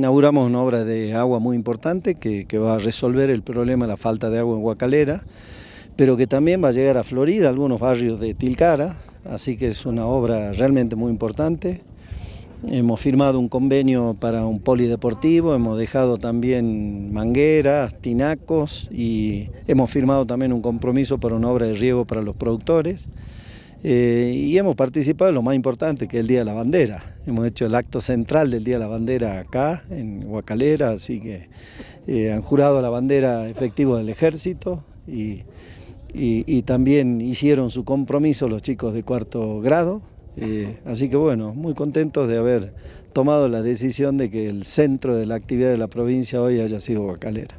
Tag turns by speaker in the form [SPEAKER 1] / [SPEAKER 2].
[SPEAKER 1] Inauguramos una obra de agua muy importante que, va a resolver el problema de la falta de agua en Guacalera, pero que también va a llegar a Florida, algunos barrios de Tilcara, así que es una obra realmente muy importante. Hemos firmado un convenio para un polideportivo, hemos dejado también mangueras, tinacos y hemos firmado también un compromiso para una obra de riego para los productores. Eh, y hemos participado en lo más importante, que es el Día de la Bandera. Hemos hecho el acto central del Día de la Bandera acá, en Huacalera, así que eh, han jurado la bandera efectiva del ejército y, también hicieron su compromiso los chicos de cuarto grado. Eh, así que bueno, muy contentos de haber tomado la decisión de que el centro de la actividad de la provincia hoy haya sido Guacalera.